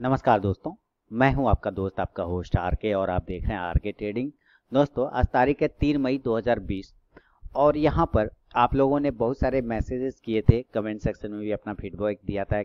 नमस्कार दोस्तों, मैं हूँ आपका दोस्त, आपका होस्ट आर के और आप देख रहे हैं आर के ट्रेडिंग दोस्तों, आज तारीख है तीन मई 2020 और यहाँ पर आप लोगों ने बहुत सारे मैसेजेस किए थे। कमेंट सेक्शन में भी अपना फीडबैक दिया था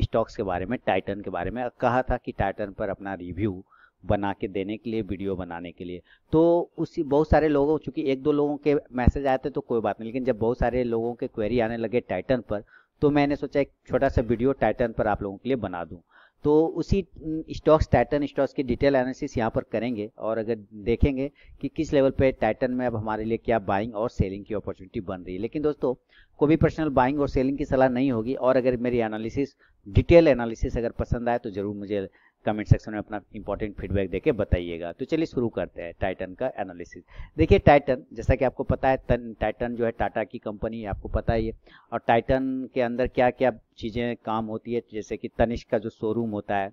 स्टॉक्स के बारे में टाइटन के बारे में। कहा था कि टाइटन पर अपना रिव्यू बना के देने के लिए वीडियो बनाने के लिए। तो उसी बहुत सारे लोगों, चूँकि एक दो लोगों के मैसेज आए थे तो कोई बात नहीं, लेकिन जब बहुत सारे लोगों के क्वेरी आने लगे टाइटन पर तो मैंने सोचा एक छोटा सा वीडियो टाइटन पर आप लोगों के लिए बना दूँ। तो उसी स्टॉक्स टाइटन स्टॉक्स की डिटेल एनालिसिस यहाँ पर करेंगे और अगर देखेंगे कि किस लेवल पे टाइटन में अब हमारे लिए क्या बाइंग और सेलिंग की अपॉर्चुनिटी बन रही है। लेकिन दोस्तों, कोई भी पर्सनल बाइंग और सेलिंग की सलाह नहीं होगी और अगर मेरी एनालिसिस डिटेल एनालिसिस अगर पसंद आए तो ज़रूर मुझे कमेंट सेक्शन में अपना इंपॉर्टेंट फीडबैक देके बताइएगा। तो चलिए शुरू करते हैं टाइटन का एनालिसिस देखिए टाइटन जैसा कि आपको पता है टाइटन जो है टाटा की कंपनी आपको पता ही है। और टाइटन के अंदर क्या क्या चीज़ें काम होती है, जैसे कि तनिष्क का जो शोरूम होता है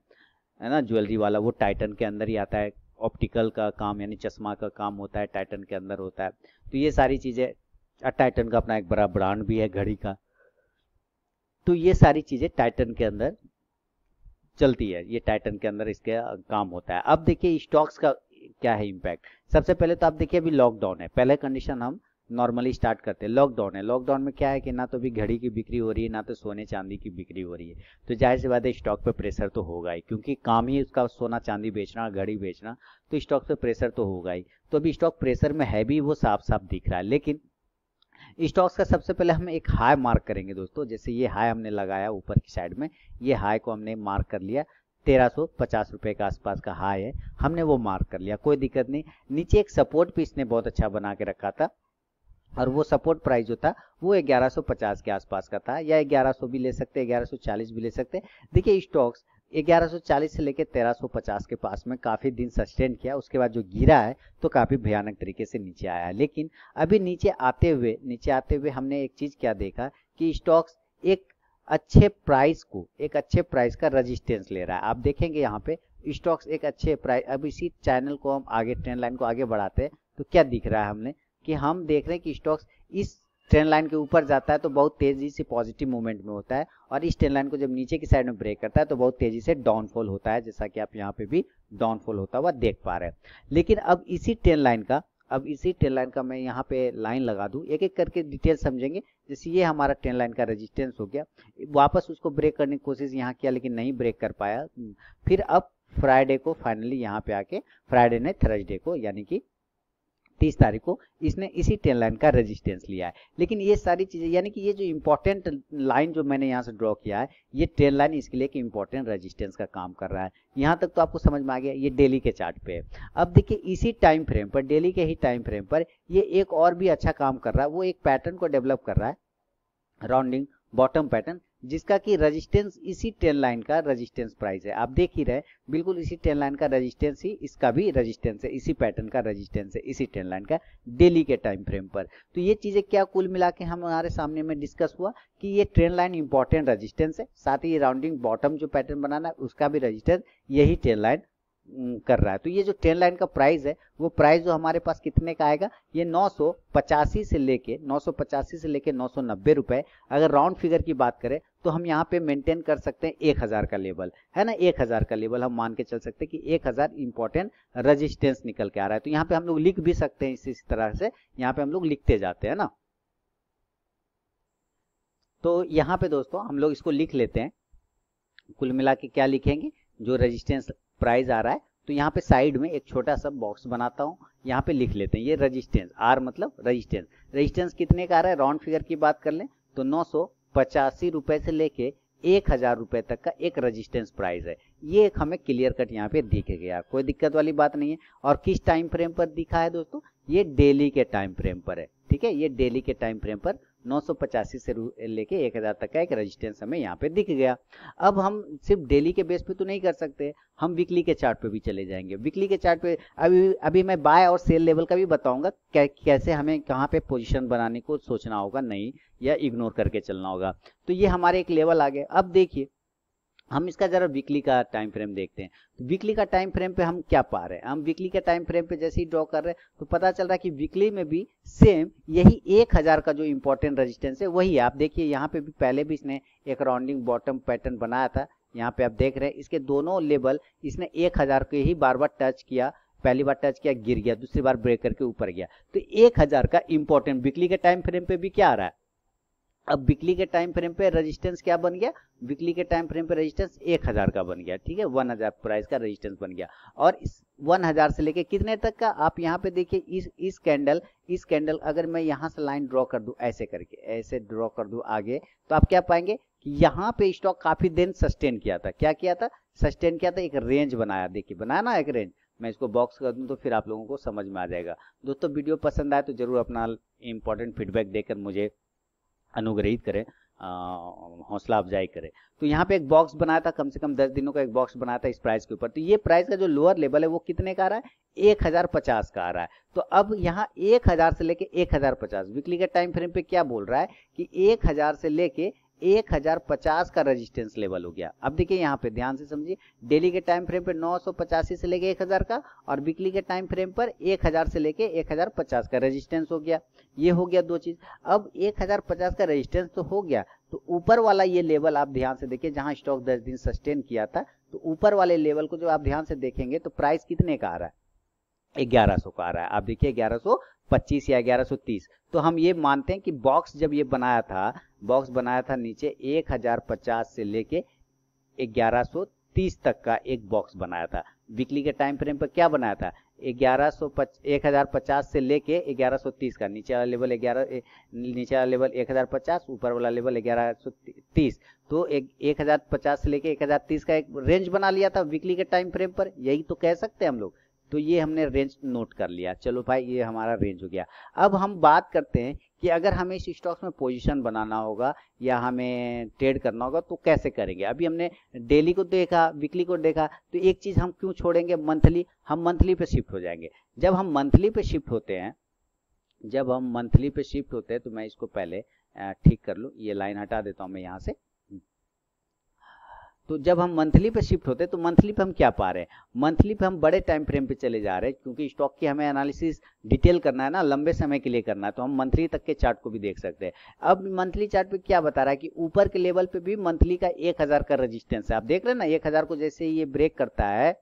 है ना ज्वेलरी वाला, वो टाइटन के अंदर ही आता है। ऑप्टिकल का काम, यानी चश्मा का काम होता है टाइटन के अंदर होता है। तो ये सारी चीज़ें टाइटन का अपना एक बड़ा ब्रांड भी है घड़ी का। तो ये सारी चीज़ें टाइटन के अंदर चलती है, ये टाइटन के अंदर इसके काम होता है। अब देखिए स्टॉक्स का क्या है इम्पैक्ट सबसे पहले तो आप देखिए, अभी लॉकडाउन है। पहले कंडीशन हम नॉर्मली स्टार्ट करते हैं। लॉकडाउन है। लॉकडाउन में क्या है कि ना तो भी घड़ी की बिक्री हो रही है, ना तो सोने चांदी की बिक्री हो रही है। तो ज़ाहिर सी बात है स्टॉक पे प्रेशर तो होगा ही, क्योंकि काम ही उसका सोना चांदी बेचना, घड़ी बेचना तो स्टॉक पे प्रेशर तो होगा ही। तो अभी स्टॉक प्रेशर में है भी, वो साफ़ साफ़ दिख रहा है। लेकिन स्टॉक्स का सबसे पहले हम एक हाई मार्क करेंगे दोस्तों, जैसे ये हाई हमने लगाया ऊपर की साइड में, ये हाई को हमने मार्क कर लिया, तेरह सौ पचास रुपए के आसपास का हाई है, हमने वो मार्क कर लिया, कोई दिक्कत नहीं। नीचे एक सपोर्ट भी इसने बहुत अच्छा बना के रखा था, और वो सपोर्ट प्राइस जो था, वो 1150 के आसपास का था, या 1100 भी ले सकते 1140 भी ले सकते। देखिए स्टॉक्स 1140 से लेकर 1350 के पास में काफ़ी दिन सस्टेन किया, उसके बाद जो गिरा है तो काफ़ी भयानक तरीके से नीचे आया। है लेकिन अभी नीचे आते हुए, नीचे आते हुए हमने एक चीज़ क्या देखा कि स्टॉक्स एक अच्छे प्राइस को, एक अच्छे प्राइस का रजिस्टेंस ले रहा है। आप देखेंगे यहाँ पे स्टॉक्स एक अच्छे प्राइस अब इसी चैनल को हम आगे ट्रेंड लाइन को आगे बढ़ाते हैं तो क्या दिख रहा है हमने कि हम देख रहे हैं कि स्टॉक्स इस ट्रेंड लाइन के ऊपर जाता है तो बहुत तेज़ी से पॉजिटिव मूवमेंट में होता है और इस ट्रेंड लाइन को जब नीचे की साइड में ब्रेक करता है तो बहुत तेज़ी से डाउनफॉल होता है, जैसा कि आप यहाँ पे भी डाउनफॉल होता हुआ देख पा रहे हैं। लेकिन अब इसी ट्रेंड लाइन का, अब इसी ट्रेंड लाइन का मैं यहाँ पे लाइन लगा दूँ एक एक करके डिटेल समझेंगे, जैसे ये हमारा ट्रेन लाइन का रेजिस्टेंस हो गया। वापस उसको ब्रेक करने की कोशिश यहाँ किया लेकिन नहीं ब्रेक कर पाया। फिर अब फ्राइडे को फाइनली यहाँ पे आके, फ्राइडे ने थर्सडे को, यानी कि तीस तारीख को इसने इसी टेन लाइन का रेजिस्टेंस लिया है। लेकिन ये सारी चीज़ें, यानी कि ये जो इंपॉर्टेंट लाइन जो मैंने यहाँ से ड्रॉ किया है, ये ट्रेन लाइन इसके लिए एक इंपॉर्टेंट रेजिस्टेंस का काम कर रहा है। यहाँ तक तो आपको समझ में आ गया, ये डेली के चार्ट पे है। अब देखिए, इसी टाइम फ्रेम पर डेली के ही टाइम फ्रेम पर, ये एक और भी अच्छा काम कर रहा है। वो एक पैटर्न को डेवलप कर रहा है। राउंडिंग बॉटम पैटर्न जिसका कि रेजिस्टेंस इसी टेन लाइन का रेजिस्टेंस प्राइस है। आप देख ही रहे बिल्कुल इसी टेन लाइन का रेजिस्टेंस ही इसका भी रेजिस्टेंस है, इसी पैटर्न का रेजिस्टेंस है, इसी टेन लाइन का डेली के टाइम फ्रेम पर। तो ये चीज़ें क्या कुल मिला के हम हमारे सामने में डिस्कस हुआ कि ये ट्रेन लाइन इंपॉर्टेंट रजिस्टेंस है, साथ ही राउंडिंग बॉटम जो पैटर्न बनाना है, उसका भी रजिस्टेंस यही ट्रेन लाइन कर रहा है। तो ये जो ट्रेन लाइन का प्राइस है, वो प्राइस जो हमारे पास कितने का आएगा? ये नौ सौ पचासी से लेके, नौ से लेके नौ सौ नब्बे रुपए। अगर राउंड फिगर की बात करें तो हम यहाँ पे मेंटेन कर सकते हैं एक हज़ार का लेवल है ना? एक हज़ार का लेवल हम मान के चल सकते हैं कि एक हज़ार इंपॉर्टेंट रजिस्टेंस निकल के आ रहा है। तो यहाँ पे हम लोग लिख भी सकते हैं इसी तरह से। यहाँ पे हम लोग लिखते जाते हैं ना? तो यहाँ पे दोस्तों, हम लोग इसको लिख लेते हैं। कुल मिला के क्या लिखेंगे? जो रजिस्टेंस प्राइस आ रहा है तो यहाँ पे साइड में एक छोटा सा बॉक्स बनाता हूँ, यहाँ पे लिख लेते हैं, ये रजिस्टेंस आर मतलब रजिस्टेंस रजिस्टेंस कितने का आ रहा है? राउंड फिगर की बात कर लें तो नौ सौ पचासी रुपए से लेके एक हज़ार रुपए तक का एक रजिस्टेंस प्राइस है। ये एक हमें क्लियर कट यहाँ पे दिख गया, कोई दिक्कत वाली बात नहीं है। और किस टाइम फ्रेम पर दिखा है दोस्तों? ये डेली के टाइम फ्रेम पर है, ठीक है? ये डेली के टाइम फ्रेम पर नौ सौ पचासी से लेके एक हज़ार तक का एक रजिस्टेंस हमें यहाँ पे दिख गया। अब हम सिर्फ़ डेली के बेस पे तो नहीं कर सकते, हम वीकली के चार्ट पे भी चले जाएँगे। वीकली के चार्ट पे, अभी अभी मैं बाय और सेल लेवल का भी बताऊँगा कैसे हमें कहाँ पे पोजिशन बनाने को सोचना होगा, नहीं, या इग्नोर करके चलना होगा। तो ये हमारे एक लेवल आ गया। अब देखिए हम इसका जरा वीकली का टाइम फ्रेम देखते हैं। तो वीकली का टाइम फ्रेम पे हम क्या पा रहे हैं? हम वीकली के टाइम फ्रेम पे जैसे ही ड्रॉ कर रहे हैं तो पता चल रहा है कि वीकली में भी सेम यही एक हज़ार का जो इंपॉर्टेंट रेजिस्टेंस है, वही है। आप देखिए, यहाँ पे भी पहले भी इसने एक राउंडिंग बॉटम पैटर्न बनाया था। यहाँ पे आप देख रहे हैं, इसके दोनों लेवल इसने एक हज़ार के ही बार बार टच किया, पहली बार टच किया, गिर गया, दूसरी बार ब्रेक करके ऊपर गया। तो एक हज़ार का इंपॉर्टेंट वीकली के टाइम फ्रेम पे भी क्या आ रहा है? अब वीकली के टाइम फ्रेम पे रेजिस्टेंस क्या बन गया? वीकली के टाइम फ्रेम पे रेजिस्टेंस एक हज़ार का बन गया, ठीक है? वन हज़ार प्राइस का रेजिस्टेंस बन गया। और इस वन हज़ार से लेके कितने तक का? आप यहाँ पे देखिए, इस इस कैंडल इस कैंडल अगर मैं यहाँ से लाइन ड्रॉ कर दूँ, ऐसे करके, ऐसे ड्रॉ कर दूँ आगे तो आप क्या पाएँगे कि यहाँ पे स्टॉक काफ़ी दिन सस्टेन किया था। क्या किया था? सस्टेन किया था, एक रेंज बनाया। देखिए बनाया ना एक रेंज मैं इसको बॉक्स कर दूँ तो फिर आप लोगों को समझ में आ जाएगा। दोस्तों, वीडियो पसंद आए तो ज़रूर अपना इंपॉर्टेंट फीडबैक देकर मुझे अनुग्रहित करें हौसला अफजाई करें। तो यहाँ पे एक बॉक्स बनाया था, कम से कम दस दिनों का एक बॉक्स बनाया था इस प्राइस के ऊपर। तो ये प्राइस का जो लोअर लेवल है, वो कितने का आ रहा है? एक हज़ार पचास का आ रहा है। तो अब यहाँ एक हज़ार से लेके एक हज़ार पचास वीकली के टाइम फ्रेम पे क्या बोल रहा है कि एक हज़ार से लेके एक हज़ार पचास का रेजिस्टेंस लेवल हो गया। अब देखिए यहाँ पे ध्यान से समझिए डेली के टाइम फ्रेम पे नौ सौ पचासी से लेके एक हज़ार का और वीकली के टाइम फ्रेम पर एक हज़ार से लेके एक हज़ार पचास का रेजिस्टेंस हो गया। ये हो गया दो चीज़। अब एक हज़ार पचास का रेजिस्टेंस तो हो गया तो ऊपर वाला ये लेवल आप ध्यान से देखिए, जहाँ स्टॉक दस दिन सस्टेन किया था तो ऊपर वाले लेवल को जो आप ध्यान से देखेंगे तो प्राइस कितने का आ रहा है? ग्यारह सौ का आ रहा है। आप देखिए, ग्यारह सौ पच्चीस या ग्यारह सौ तीस। तो हम ये मानते हैं कि बॉक्स जब ये बनाया था बॉक्स बनाया था नीचे एक हज़ार पचास से लेके ग्यारह सौ तीस तक का एक बॉक्स बनाया था। वीकली के टाइम फ्रेम पर क्या बनाया था? ग्यारह सौ एक हज़ार पचास से लेके ग्यारह सौ तीस का। नीचे वाला लेवल ग्यारह नीचे वाला लेवल एक हज़ार पचास, ऊपर वाला लेवल ग्यारह सौ तीस। तो एक एक हज़ार पचास से लेके एक हज़ार तीस का एक रेंज बना लिया था वीकली के टाइम फ्रेम पर। यही तो कह सकते हैं हम लोग। तो ये हमने रेंज नोट कर लिया। चलो भाई, ये हमारा रेंज हो गया। अब हम बात करते हैं कि अगर हमें इस स्टॉक्स में पोजीशन बनाना होगा या हमें ट्रेड करना होगा तो कैसे करेंगे? अभी हमने डेली को देखा वीकली को देखा तो एक चीज़ हम क्यों छोड़ेंगे? मंथली हम मंथली पे शिफ्ट हो जाएँगे। जब हम मंथली पे शिफ्ट होते हैं, जब हम मंथली पे शिफ्ट होते हैं तो मैं इसको पहले ठीक कर लूँ। ये लाइन हटा देता हूँ मैं यहाँ से। तो जब हम मंथली पे शिफ्ट होते हैं तो मंथली पे हम क्या पा रहे हैं? मंथली पे हम बड़े टाइम फ्रेम पे चले जा रहे हैं, क्योंकि स्टॉक की हमें एनालिसिस डिटेल करना है ना, लंबे समय के लिए करना है तो हम मंथली तक के चार्ट को भी देख सकते हैं। अब मंथली चार्ट पे क्या बता रहा है कि ऊपर के लेवल पे भी मंथली का एक हज़ार का रजिस्टेंस है। आप देख रहे हैं ना, एक हज़ार को जैसे ये ब्रेक करता है,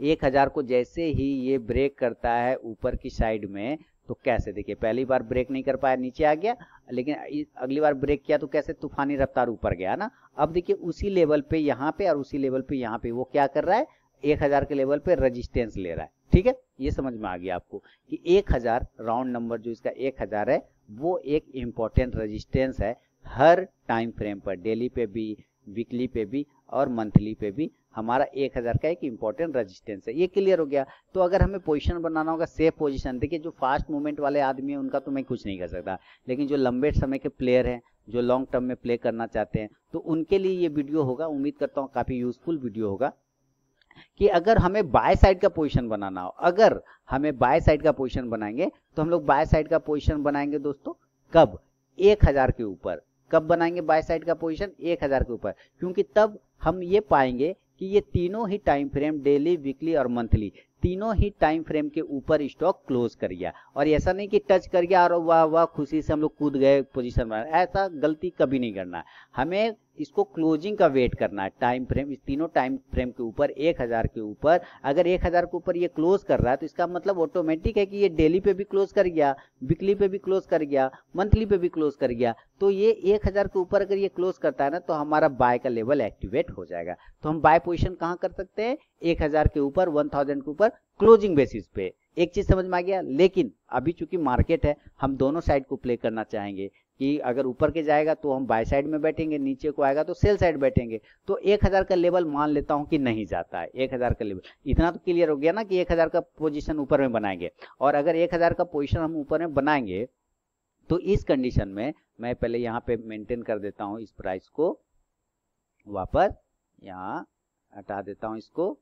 एक हज़ार को जैसे ही ये ब्रेक करता है ऊपर की साइड में तो कैसे? देखिए, पहली बार ब्रेक नहीं कर पाया, नीचे आ गया, लेकिन अगली बार ब्रेक किया तो कैसे? तूफानी रफ्तार ऊपर गया ना? अब देखिए, उसी लेवल पे यहाँ पे और उसी लेवल पे यहाँ पे वो क्या कर रहा है? एक हज़ार के लेवल पे रजिस्टेंस ले रहा है, ठीक है? ये समझ में आ गया आपको कि एक हज़ार राउंड नंबर जो इसका एक हज़ार है, वो एक इंपॉर्टेंट रजिस्टेंस है हर टाइम फ्रेम पर डेली पे भी वीकली पे भी और मंथली पे भी। हमारा एक हज़ार का एक इंपॉर्टेंट रेजिस्टेंस है। ये क्लियर हो गया। तो अगर हमें पोजीशन बनाना होगा सेफ़ पोजीशन देखिए, जो फास्ट मूवमेंट वाले आदमी है, उनका तो मैं कुछ नहीं कर सकता। लेकिन जो लंबे समय के प्लेयर हैं, जो लॉन्ग टर्म में प्ले करना चाहते हैं तो उनके लिए ये वीडियो होगा। उम्मीद करता हूँ काफ़ी यूजफुल वीडियो होगा। कि अगर हमें बाय साइड का पोजीशन बनाना हो, अगर हमें बाय साइड का पोजीशन बनाएँगे तो हम लोग बाय साइड का पोजीशन बनाएँगे दोस्तों कब? एक हज़ार के ऊपर। कब बनाएँगे बाय साइड का पोजीशन एक हज़ार के ऊपर। क्योंकि तब हम ये पाएँगे कि ये तीनों ही टाइम फ्रेम डेली वीकली और मंथली तीनों ही टाइम फ्रेम के ऊपर स्टॉक क्लोज कर गया। और ऐसा नहीं कि टच कर गया और वाह वाह, खुशी से हम लोग कूद गए पोजीशन में। ऐसा गलती कभी नहीं करना। हमें इसको क्लोजिंग का वेट करना है। टाइम फ्रेम इस तीनों टाइम फ्रेम के ऊपर, एक हज़ार के ऊपर, अगर एक हज़ार के ऊपर ये क्लोज कर रहा है तो इसका मतलब ऑटोमेटिक है कि ये डेली पे भी क्लोज कर गया वीकली पे भी क्लोज कर गया मंथली पे भी क्लोज कर गया। तो ये एक हज़ार के ऊपर अगर ये क्लोज करता है ना तो हमारा बाय का लेवल एक्टिवेट हो जाएगा। तो हम बाय पोजिशन कहाँ कर सकते हैं? एक हज़ार के ऊपर वन थाउज़ेंड के ऊपर क्लोजिंग बेसिस पे। एक चीज़ समझ में आ गया? लेकिन अभी चूँकि मार्केट है, हम दोनों साइड को प्ले करना चाहेंगे। कि अगर ऊपर के जाएगा तो हम बाय साइड में बैठेंगे, नीचे को आएगा तो सेल साइड बैठेंगे। तो एक हज़ार का लेवल मान लेता हूँ कि नहीं जाता है, एक हज़ार का लेवल इतना तो क्लियर हो गया ना कि एक हज़ार का पोजिशन ऊपर में बनाएँगे। और अगर एक हज़ार का पोजिशन हम ऊपर में बनाएँगे तो इस कंडीशन में मैं पहले यहाँ पे मेंटेन कर देता हूँ इस प्राइस को। वापस यहाँ हटा देता हूँ इसको।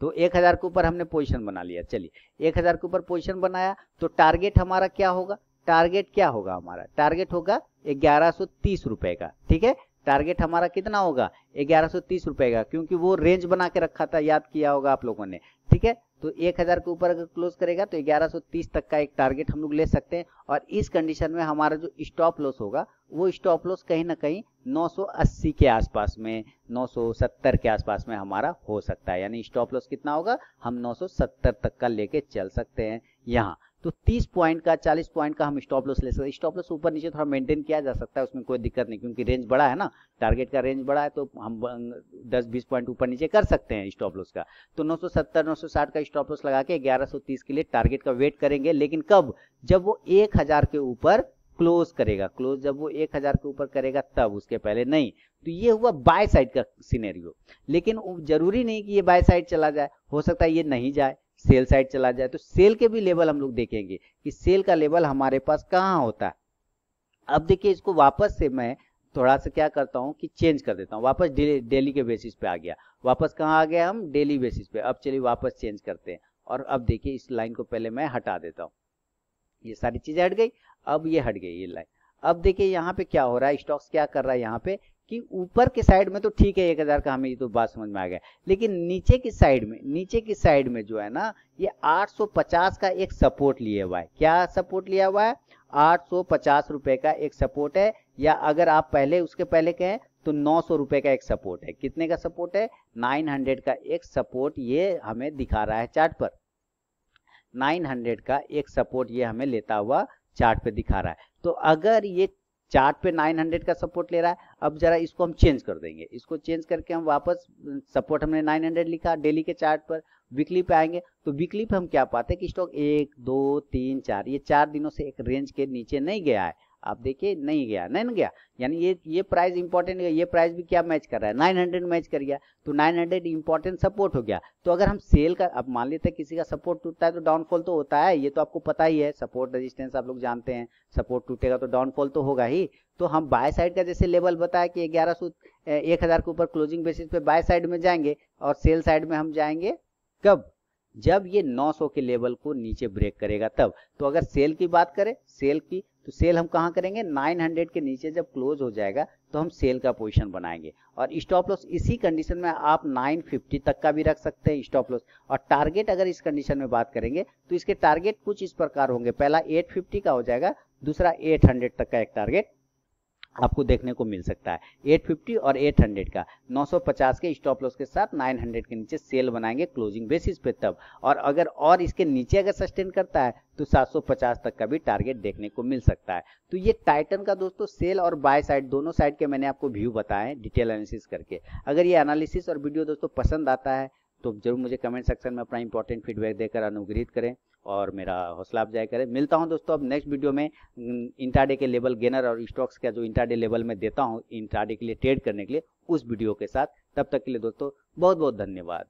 तो एक हज़ार के ऊपर हमने पोजीशन बना लिया। चलिए, एक हज़ार के ऊपर पोजीशन बनाया तो टारगेट हमारा क्या होगा? टारगेट क्या होगा हमारा? टारगेट होगा ग्यारह सौ तीस रुपए का, ठीक है? टारगेट हमारा कितना होगा? ग्यारह सौ तीस रुपए का, क्योंकि वो रेंज बना के रखा था, याद किया होगा आप लोगों ने, ठीक है? तो 1000 के ऊपर अगर क्लोज करेगा तो 1130 तक का एक टारगेट हम लोग ले सकते हैं, और इस कंडीशन में हमारा जो स्टॉप लॉस होगा, वो स्टॉप लॉस कहीं ना कहीं 980 के आसपास में 970 के आसपास में हमारा हो सकता है। यानी स्टॉप लॉस कितना होगा? हम 970 तक का लेके चल सकते हैं यहाँ। तो 30 पॉइंट का 40 पॉइंट का हम स्टॉप लॉस ले सकते हैं। स्टॉप लॉस ऊपर नीचे थोड़ा मेंटेन किया जा सकता है, उसमें कोई दिक्कत नहीं, क्योंकि रेंज बड़ा है ना। टारगेट का रेंज बड़ा है तो हम 10-20 पॉइंट ऊपर नीचे कर सकते हैं स्टॉप लॉस का। तो 970 960 का स्टॉप लॉस लगा के 1130 के लिए टारगेट का वेट करेंगे। लेकिन कब? जब वो एक हज़ार के ऊपर क्लोज करेगा। क्लोज जब वो एक हज़ार के ऊपर करेगा, तब उसके पहले नहीं। तो ये हुआ बाय साइड का सिनेरियो लेकिन ज़रूरी नहीं कि ये बाय साइड चला जाए। हो सकता है ये नहीं जाए। सेल साइड चला जाए तो सेल के भी लेवल हम लोग देखेंगे कि सेल का लेवल हमारे पास कहाँ होता है। अब देखिए, इसको वापस से मैं थोड़ा सा क्या करता हूँ कि चेंज कर देता हूँ। वापस डेली के बेसिस पे आ गया। वापस कहाँ आ गया हम? डेली बेसिस पे। अब चलिए वापस चेंज करते हैं। और अब देखिए, इस लाइन को पहले मैं हटा देता हूँ। ये सारी चीज़ें हट गई। अब ये हट गई, ये लाइन। अब देखिए, यहाँ पे क्या हो रहा है? स्टॉक्स क्या कर रहा है यहाँ पे? कि ऊपर के साइड में तो ठीक है, एक हज़ार का हमें ये तो बात समझ में आ गया। लेकिन नीचे की साइड में, नीचे की साइड में जो है ना, ये 850 का एक सपोर्ट लिया हुआ है। क्या सपोर्ट लिया हुआ है? आठ सौ पचास रुपए का एक सपोर्ट है, या अगर आप पहले, उसके पहले कहें तो नौ सौ रुपए का एक सपोर्ट है। कितने का सपोर्ट है? 900 का एक सपोर्ट ये हमें दिखा रहा है चार्ट पर। 900 का एक सपोर्ट ये हमें लेता हुआ चार्ट पे दिखा रहा है। तो अगर ये चार्ट पे 900 का सपोर्ट ले रहा है, अब जरा इसको हम चेंज कर देंगे। इसको चेंज करके हम वापस, सपोर्ट हमने 900 लिखा, डेली के चार्ट पर वीकली पे आएँगे तो वीकली पे हम क्या पाते हैं कि स्टॉक एक, दो, तीन, चार, ये चार दिनों से एक रेंज के नीचे नहीं गया है। आप देखिए, नहीं गया नहीं गया। यानी ये ये प्राइस इंपॉर्टेंट ये प्राइस भी क्या मैच कर रहा है? 900 मैच कर गया तो 900 इंपॉर्टेंट सपोर्ट हो गया। तो अगर हम सेल का, अब मान लेते हैं किसी का सपोर्ट टूटता है तो डाउनफॉल तो होता है, ये तो आपको पता ही है सपोर्ट रेजिस्टेंस आप लोग जानते हैं सपोर्ट टूटेगा तो डाउनफॉल तो होगा ही। तो हम बाय साइड का जैसे लेवल बताया कि ग्यारह सौ एक हज़ार के ऊपर क्लोजिंग बेसिस पे बाय साइड में जाएँगे और सेल साइड में हम जाएँगे कब? जब ये 900 के लेवल को नीचे ब्रेक करेगा तब। तो अगर सेल की बात करें सेल की तो सेल हम कहाँ करेंगे? 900 के नीचे जब क्लोज हो जाएगा तो हम सेल का पोजीशन बनाएँगे। और स्टॉप लॉस इसी कंडीशन में आप 950 तक का भी रख सकते हैं स्टॉप लॉस और टारगेट अगर इस कंडीशन में बात करेंगे तो इसके टारगेट कुछ इस प्रकार होंगे। पहला 850 का हो जाएगा, दूसरा 800 तक का एक टारगेट आपको देखने को मिल सकता है। 850 और 800 का। 950 के स्टॉप लॉस के साथ 900 के नीचे सेल बनाएँगे क्लोजिंग बेसिस पे तब। और अगर और इसके नीचे अगर सस्टेन करता है तो 750 तक का भी टारगेट देखने को मिल सकता है। तो ये टाइटन का दोस्तों सेल और बाय साइड दोनों साइड के मैंने आपको व्यू बताए डिटेल एनालिसिस करके। अगर ये एनालिसिस और वीडियो दोस्तों पसंद आता है तो ज़रूर मुझे कमेंट सेक्शन में अपना इंपॉर्टेंट फीडबैक देकर अनुग्रहित करें और मेरा हौसला अफजाई करें। मिलता हूँ दोस्तों अब नेक्स्ट वीडियो में इंटाडे के लेवल गेनर और स्टॉक्स का जो इंटाडे लेवल में देता हूँ इंटाडे के लिए ट्रेड करने के लिए, उस वीडियो के साथ। तब तक के लिए दोस्तों बहुत बहुत धन्यवाद।